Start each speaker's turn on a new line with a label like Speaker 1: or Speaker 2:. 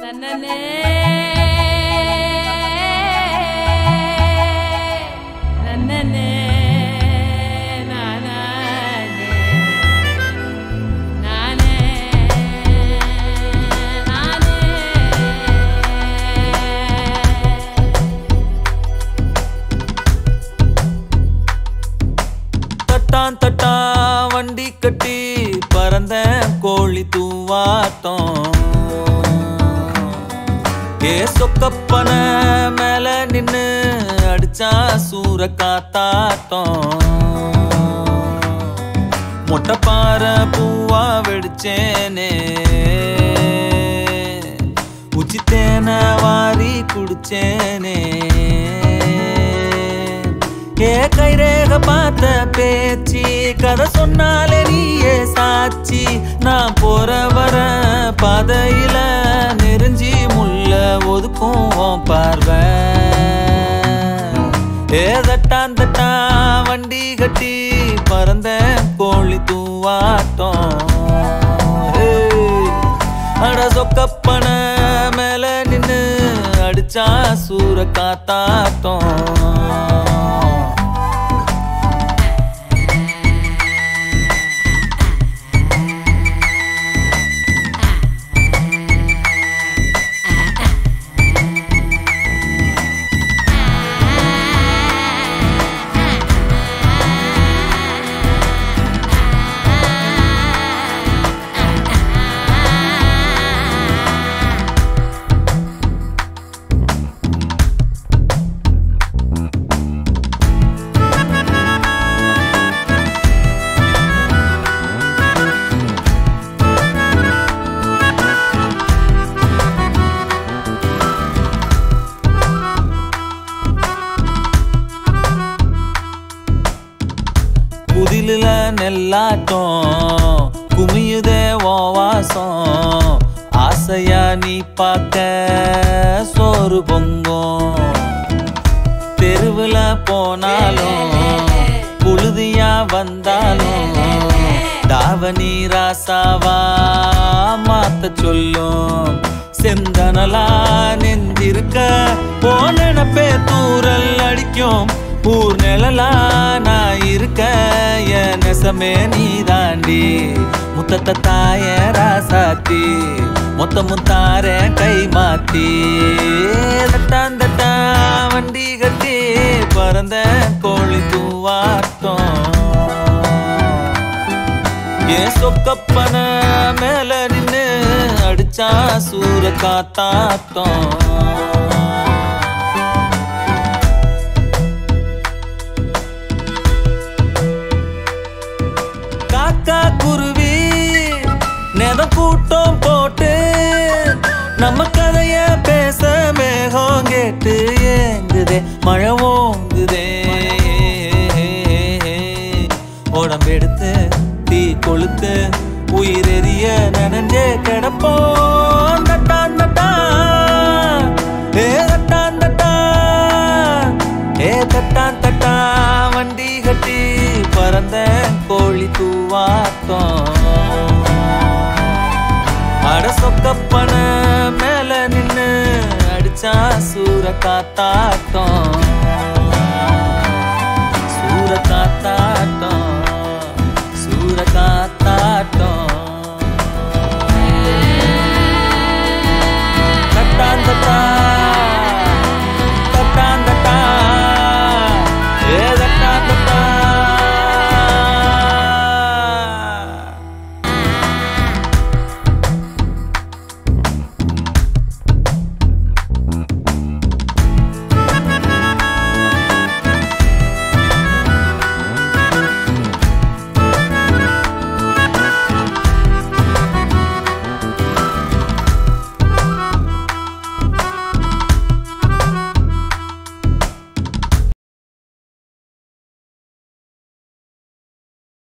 Speaker 1: Na na na. கோழி தூவாட்டம் ஏ சொக்கப்பன மேல நின்னு அடிச்சா சூற காத்தாட்டம் மொட்டை பாறை பூவா வெடிச்சேனே. உச்சித்தேன வாரி குடிச்சேனே. ஏ கைரேக பார்த்த பேச்சு கதை சொன்னாலே சாட்சி நான் போற வர பாதையில நெருஞ்சி முள்ள ஒதுக்கும் உன் பார்வை. வண்டி கட்டி பறந்த கோழி தூவாட்டம். அட சொக்கப்பன மேல நின்னு அடிச்சா சூற காத்தாட்டம். எல்லாட்டும். குமியுதே ஓ வாசம். ஆசையா நீ பார்க்க சோறு பொங்கும். தெருவில் போனாலும் புழுதியா வந்தாலும் தாவணி ராசாவா மாத்த சொல்லும். செந்தனலா நெஞ்சிருக்க போனப்பே தூரல் அடிக்கும். ஊர் நிழலா நான் இருக்க என் நீ தாண்டி முத்தத்த தாய ராசாத்தி. மொத்தமும் தார கை மாத்தி. தட்டான் வண்டி கட்டி பறந்த கோழி தூவார்த்தோம் ஏன் சொக்கப்பன மேல நின்னு அடிச்சா சூர காத்தாத்தோம். குருவி நெத கூட்டம் போட்டு நம்ம கதைய பேச மேகம் கேட்டு ஏங்குதே மழை ஓங்குதே. உடம்பெடுத்து தீ கொளுத்து உயிரே சொக்கப்பன மேல நின்னு அடிச்சா சூற காத்தாட்டம்.